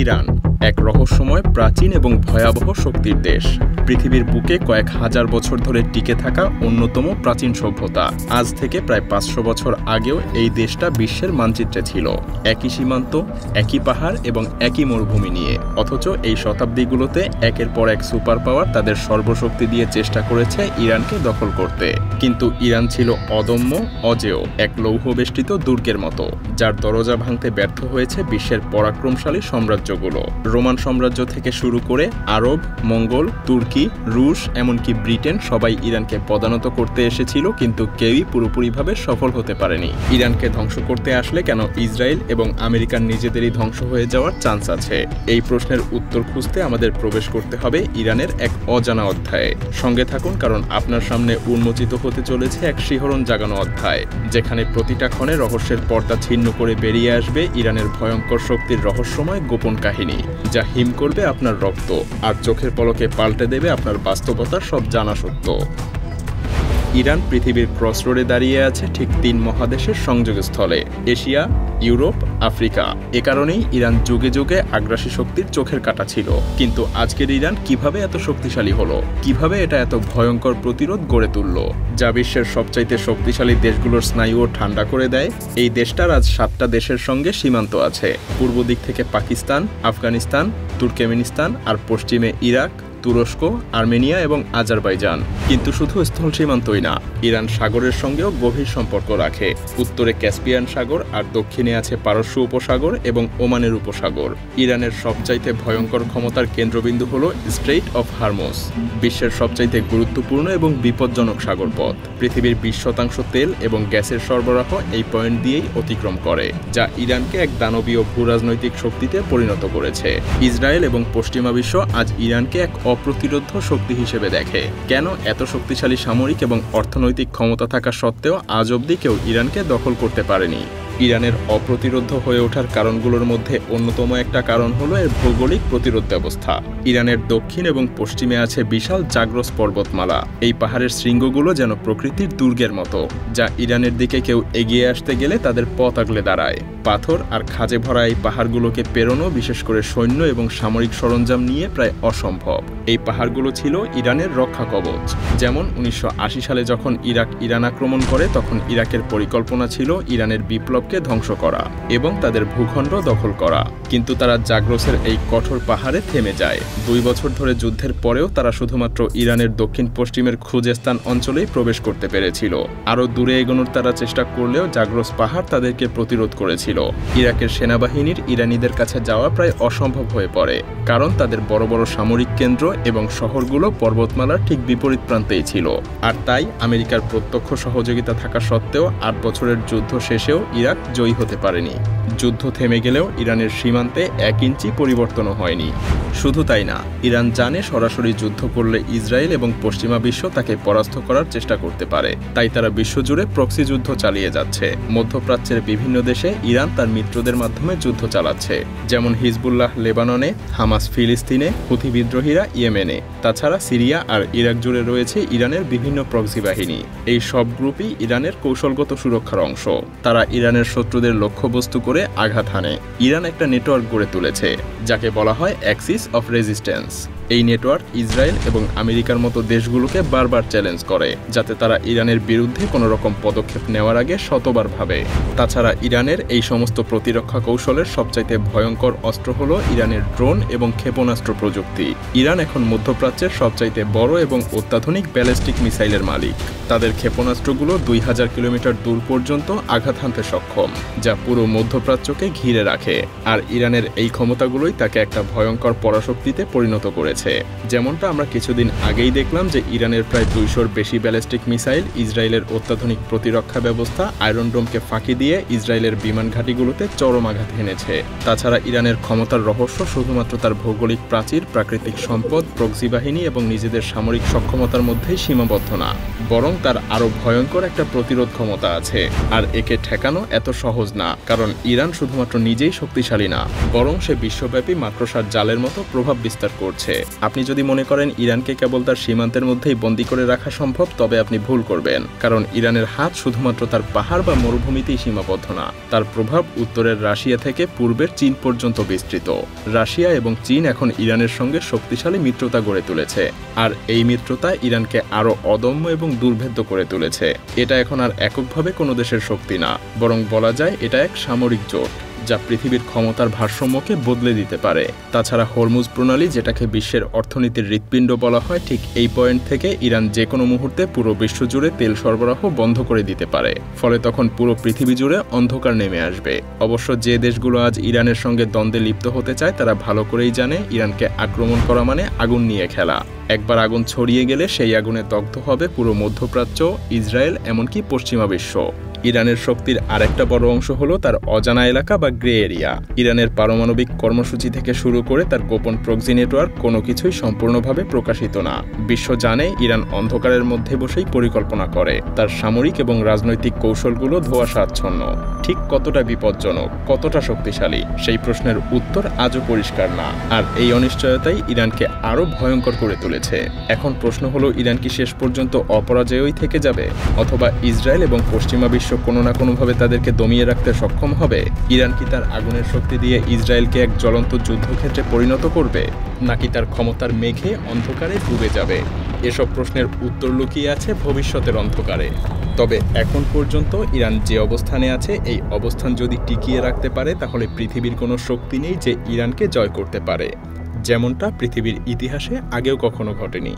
Iran এক রহস্যময়, প্রাচীন এবং ভয়াবহ শক্তির দেশ। পৃথিবীর বুকে কয়েক হাজার বছর ধরে টিকে থাকা অন্যতম প্রাচীন সভ্যতা। আজ থেকে প্রায় পাঁচশো বছর আগেও এই দেশটা বিশ্বের মানচিত্রে ছিল। একই সীমান্ত, একই পাহাড় এবং একই মরুভূমি নিয়ে। অথচ এই শতাব্দীগুলোতে একের পর এক সুপার পাওয়ার তাদের সর্বশক্তি দিয়ে চেষ্টা করেছে ইরানকে দখল করতে। কিন্তু ইরান ছিল অদম্য, অজেয়, এক লৌহ বেষ্টিত দুর্গের মতো, যার দরজা ভাঙতে ব্যর্থ হয়েছে বিশ্বের পরাক্রমশালী সাম্রাজ্যগুলো। রোমান সাম্রাজ্য থেকে শুরু করে আরব, মঙ্গল, তুর্কি, রুশ, এমনকি ব্রিটেন সবাই ইরানকে পদানত করতে এসেছিল, কিন্তু কেউই পুরোপুরিভাবে সফল হতে পারেনি। ইরানকে ধ্বংস করতে আসলে কেন ইসরায়েল এবং আমেরিকার নিজেদেরই ধ্বংস হয়ে যাওয়ার চান্স আছে? এই প্রশ্নের উত্তর খুঁজতে আমাদের প্রবেশ করতে হবে ইরানের এক অজানা অধ্যায়ে। সঙ্গে থাকুন, কারণ আপনার সামনে উন্মোচিত হতে চলেছে এক শিহরণ জাগানো অধ্যায়, যেখানে প্রতিটা ক্ষণে রহস্যের পর্দা ছিন্ন করে বেরিয়ে আসবে ইরানের ভয়ঙ্কর শক্তির রহস্যময় গোপন কাহিনী। যা হিম করবে আপনার রক্ত আর চোখের পলকে পাল্টে দেবে আপনার বাস্তবতার সব জানা সত্য। ইরান পৃথিবীর ক্রসরোডে দাঁড়িয়ে আছে ঠিক তিন মহাদেশের সংযোগস্থলে, এশিয়া ইউরোপ, আফ্রিকা। এ কারণেই ইরান যুগে যুগে আগ্রাসী শক্তির চোখের কাটা ছিল। কিন্তু আজকের ইরান কীভাবে এত শক্তিশালী হলো? কীভাবে এটা এত ভয়ঙ্কর প্রতিরোধ গড়ে তুলল? যা বিশ্বের সবচাইতে শক্তিশালী দেশগুলোর স্নায়ুও ঠান্ডা করে দেয়। এই দেশটার আজ সাতটা দেশের সঙ্গে সীমান্ত আছে। পূর্ব দিক থেকে পাকিস্তান, আফগানিস্তান, তুর্কমেনিস্তান আর পশ্চিমে ইরাক। তুরস্ক, আর্মেনিয়া এবং আজারবাইজান। কিন্তু শুধু স্থল সীমান্তই না, ইরান সাগরের সঙ্গেও গভীর সম্পর্ক রাখে। উত্তরে ক্যাসপিয়ান সাগর আর দক্ষিণে আছে পারস্য উপসাগর এবং ওমানের উপসাগর। ইরানের সবচাইতে ভয়ঙ্কর ক্ষমতার কেন্দ্রবিন্দু হল স্ট্রেইট অফ হারমোস, বিশ্বের সবচাইতে গুরুত্বপূর্ণ এবং বিপজ্জনক সাগর পথ পৃথিবীর বিশ শতাংশ তেল এবং গ্যাসের সরবরাহ এই পয়েন্ট দিয়েই অতিক্রম করে, যা ইরানকে এক দানবীয় ভূরাজনৈতিক শক্তিতে পরিণত করেছে। ইসরায়েল এবং পশ্চিমা বিশ্ব আজ ইরানকে এক অপ্রতিরোধ শক্তি হিসেবে দেখে। কেন এত শক্তিশালী সামরিক এবং অর্থনৈতিক ক্ষমতা থাকা সত্ত্বেও আজ অবধি কেউ ইরানকে দখল করতে পারেনি। ইরানের অপ্রতিরোধ হয়ে ওঠার কারণগুলোর মধ্যে অন্যতম একটা কারণ হলো এর ভৌগোলিক প্রতিরোধ ব্যবস্থা। ইরানের দক্ষিণ এবং পশ্চিমে আছে বিশাল জাগ্রস পর্বতমালা। এই পাহাড়ের শৃঙ্গগুলো যেন প্রকৃতির দুর্গের মতো, যা ইরানের দিকে কেউ এগিয়ে আসতে গেলে তাদের পথ আগলে দাঁড়ায়। পাথর আর খাজে ভরা এই পাহাড়গুলোকে পেরোনো, বিশেষ করে সৈন্য এবং সামরিক সরঞ্জাম নিয়ে প্রায় অসম্ভব। এই পাহাড়গুলো ছিল ইরানের রক্ষা কবচ। যেমন উনিশশো আশি সালে যখন ইরাক ইরান আক্রমণ করে, তখন ইরাকের পরিকল্পনা ছিল ইরানের বিপ্লবকে ধ্বংস করা এবং তাদের ভূখণ্ড দখল করা। কিন্তু তারা জাগ্রসের এই কঠোর পাহাড়ে থেমে যায়। দুই বছর ধরে যুদ্ধের পরেও তারা শুধুমাত্র ইরানের দক্ষিণ পশ্চিমের খুজেস্তান অঞ্চলেই প্রবেশ করতে পেরেছিল। আরও দূরে এগোনোর তারা চেষ্টা করলেও জাগ্রস পাহাড় তাদেরকে প্রতিরোধ করেছিল। ইরাকের সেনাবাহিনীর ইরানিদের কাছে যাওয়া প্রায় অসম্ভব হয়ে পড়ে, কারণ তাদের বড় বড় সামরিক কেন্দ্র এবং শহরগুলো পর্বতমালার ঠিক বিপরীত প্রান্তেই ছিল। আর তাই আমেরিকার প্রত্যক্ষ সহযোগিতা থাকা সত্ত্বেও আট বছরের যুদ্ধ শেষেও ইরাক জয়ী হতে পারেনি। যুদ্ধ থেমে গেলেও ইরানের সীমান্তে এক ইঞ্চি পরিবর্তনও হয়নি। শুধু তাই না, ইরান জানে সরাসরি যুদ্ধ করলে ইসরায়েল এবং পশ্চিমা বিশ্ব তাকে পরাস্ত করার চেষ্টা করতে পারে। তাই তারা বিশ্বজুড়ে প্রক্সি যুদ্ধ চালিয়ে যাচ্ছে। মধ্যপ্রাচ্যের বিভিন্ন দেশে ইরান তার মিত্রদের মাধ্যমে যুদ্ধ চালাচ্ছে, যেমন হিজবুল্লাহ লেবাননে, হামাস ফিলিস্তিনে, হুথি বিদ্রোহীরা ইয়েমেনে। তাছাড়া সিরিয়া আর ইরাক জুড়ে রয়েছে ইরানের বিভিন্ন প্রক্সি বাহিনী। এই সব গ্রুপই ইরানের কৌশলগত সুরক্ষার অংশ। তারা ইরানের শত্রুদের লক্ষ্যবস্তু করে আঘাত হানে। ইরান একটা নেটওয়ার্ক গড়ে তুলেছে, যাকে বলা হয় অ্যাক্সিস অফ রেজিস্ট্যান্স। এই নেটওয়ার্ক ইসরায়েল এবং আমেরিকার মতো দেশগুলোকে বারবার চ্যালেঞ্জ করে, যাতে তারা ইরানের বিরুদ্ধে কোনো রকম পদক্ষেপ নেওয়ার আগে শতবার ভাবে। তাছাড়া ইরানের এই সমস্ত প্রতিরক্ষা কৌশলের সবচাইতে ভয়ঙ্কর অস্ত্র হল ইরানের ড্রোন এবং ক্ষেপণাস্ত্র প্রযুক্তি। ইরান এখন মধ্যপ্রাচ্যের সবচাইতে বড় এবং অত্যাধুনিক ব্যালিস্টিক মিসাইলের মালিক। তাদের ক্ষেপণাস্ত্রগুলো দুই হাজার কিলোমিটার দূর পর্যন্ত আঘাত হানতে সক্ষম, যা পুরো মধ্যপ্রাচ্যকে ঘিরে রাখে। আর ইরানের এই ক্ষমতাগুলোই তাকে একটা ভয়ঙ্কর পরাশক্তিতে পরিণত করেছে। যেমনটা আমরা কিছুদিন আগেই দেখলাম যে ইরানের প্রায় দুইশোর বেশি ব্যালিস্টিক মিসাইল ইসরায়েলের অত্যাধুনিক প্রতিরক্ষা ব্যবস্থা আয়রন ডোমকে ফাঁকি দিয়ে ইসরায়েলের বিমান ঘাঁটিগুলোতে চরম আঘাত হেনেছে। তাছাড়া ইরানের ক্ষমতার রহস্য শুধুমাত্র তার ভৌগোলিক প্রাচীর, প্রাকৃতিক সম্পদ প্রক্সি বাহিনী এবং নিজেদের সামরিক সক্ষমতার মধ্যেই সীমাবদ্ধ না, বরং তার আরও ভয়ঙ্কর একটা প্রতিরোধ ক্ষমতা আছে। আর একে ঠেকানো এত সহজ না, কারণ ইরান শুধুমাত্র নিজেই শক্তিশালী না, বরং সে বিশ্বব্যাপী মাকড়সার জালের মতো প্রভাব বিস্তার করছে। আপনি যদি মনে করেন ইরানকে কেবল তার সীমান্তের মধ্যেই বন্দী করে রাখা সম্ভব, তবে আপনি ভুল করবেন, কারণ ইরানের হাত শুধুমাত্র তার পাহাড় বা মরুভূমিতেই সীমাবদ্ধ না, তার প্রভাব উত্তরের রাশিয়া থেকে পূর্বের চীন পর্যন্ত বিস্তৃত। রাশিয়া এবং চীন এখন ইরানের সঙ্গে শক্তিশালী মিত্রতা গড়ে তুলেছে, আর এই মিত্রতা ইরানকে আরও অদম্য এবং দুর্ভেদ্য করে তুলেছে। এটা এখন আর এককভাবে কোনো দেশের শক্তি না। বরং বলা যায়, এটা এক সামরিক জোট। যা পৃথিবীর ক্ষমতার ভারসাম্যকে বদলে দিতে পারে। তাছাড়া হরমুজ প্রণালী, যেটাকে বিশ্বের অর্থনীতির হৃৎপিণ্ড বলা হয়, ঠিক এই পয়েন্ট থেকে ইরান যে কোনো মুহূর্তে পুরো বিশ্বজুড়ে তেল সরবরাহ বন্ধ করে দিতে পারে। ফলে তখন পুরো পৃথিবী জুড়ে অন্ধকার নেমে আসবে। অবশ্য যে দেশগুলো আজ ইরানের সঙ্গে দ্বন্দ্বে লিপ্ত হতে চায়, তারা ভালো করেই জানে ইরানকে আক্রমণ করা মানে আগুন নিয়ে খেলা। একবার আগুন ছড়িয়ে গেলে সেই আগুনে দগ্ধ হবে পুরো মধ্যপ্রাচ্য, ইসরায়েল, এমনকি পশ্চিমা বিশ্ব। ইরানের শক্তির আরেকটা বড় অংশ হলো তার অজানা এলাকা বা গ্রে এরিয়া। ইরানের পারমাণবিক কর্মসূচি থেকে শুরু করে তার গোপন প্রক্সি নেটওয়ার্ক কোনো কিছুই সম্পূর্ণভাবে প্রকাশিত না। বিশ্ব জানে ইরান অন্ধকারের মধ্যে বসেই পরিকল্পনা করে। তার সামরিক এবং রাজনৈতিক কৌশলগুলো ধোয়াশাচ্ছন্ন। ঠিক কতটা বিপজ্জনক, কতটা শক্তিশালী, সেই প্রশ্নের উত্তর আজও পরিষ্কার না। আর এই অনিশ্চয়তাই ইরানকে আরও ভয়ঙ্কর করে তুলেছে। এখন প্রশ্ন হলো, ইরান কি শেষ পর্যন্ত অপরাজয়ই থেকে যাবে? অথবা ইসরায়েল এবং পশ্চিমা বিশ্ব কোনো না কোনোভাবে তাদেরকে দমিয়ে রাখতে সক্ষম হবে। ইরান কি তার আগুনের শক্তি দিয়ে ইসরায়েলকে এক জ্বলন্ত যুদ্ধক্ষেত্রে পরিণত করবে, নাকি তার ক্ষমতার মেঘে অন্ধকারে ডুবে যাবে? এসব প্রশ্নের উত্তর লুকিয়ে আছে ভবিষ্যতের অন্ধকারে। তবে এখন পর্যন্ত ইরান যে অবস্থানে আছে, এই অবস্থান যদি টিকিয়ে রাখতে পারে, তাহলে পৃথিবীর কোনো শক্তি নেই যে ইরানকে জয় করতে পারে। যেমনটা পৃথিবীর ইতিহাসে আগেও কখনো ঘটেনি।